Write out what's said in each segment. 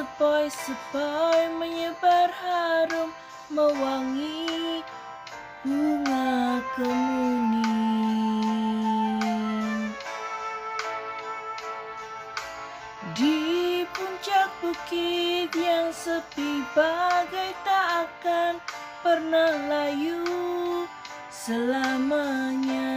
Sepoi-sepoi menyebar harum mewangi bunga kemuning. Di puncak bukit yang sepi bagai tak akan pernah layu selamanya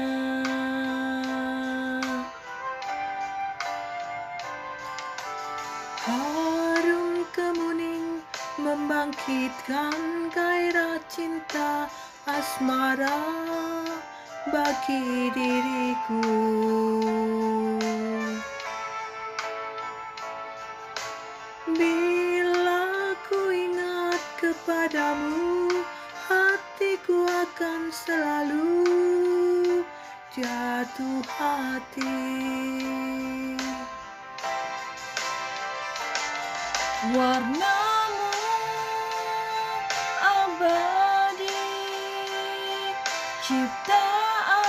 membangkitkan gairah cinta asmara bagi diriku. Bila ku ingat kepadamu hatiku akan selalu jatuh hati. Warnamu Ciptaan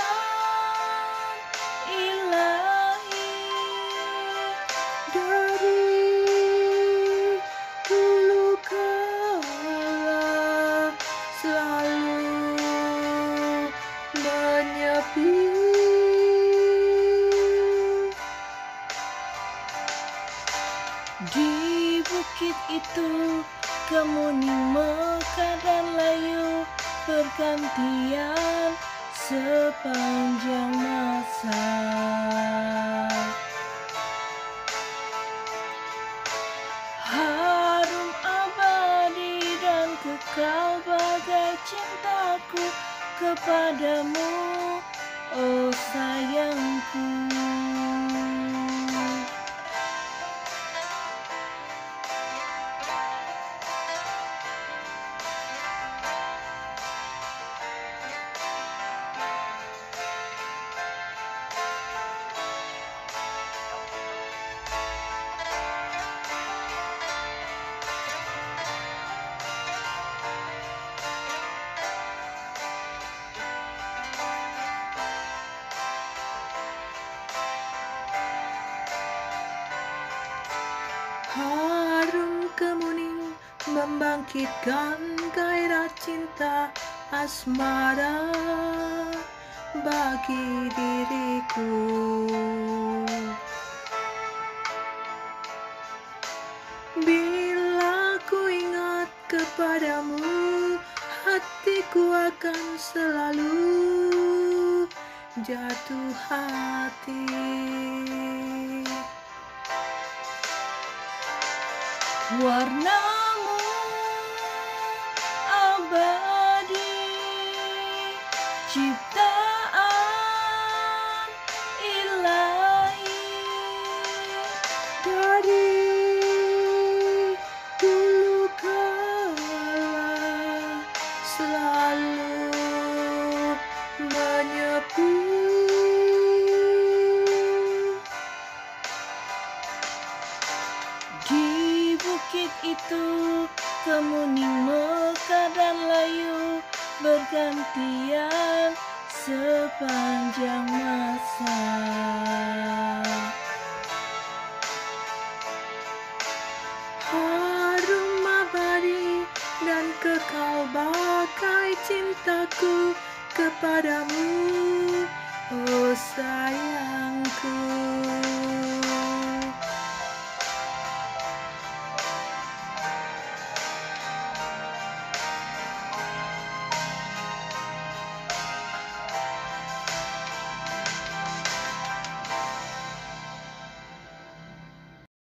ilahi. Dari dulu kala selalu menyepi. Di bukit itu kemuning mekar dan layu Bergantian sepanjang masa. Harum abadi dan kekal bagai cintaku kepadamu Oh sayangku Harum kemuning membangkitkan gairah cinta asmara bagi diriku. Bila ku ingat kepadamu hatiku akan selalu jatuh hati Warnamu abadi Ciptaan ilahi. Dari dulu kala selalu itu kemuning mekar dan layu Bergantian sepanjang masa. Harum abadi dan kekal bagai cintaku kepadamu oh sayangku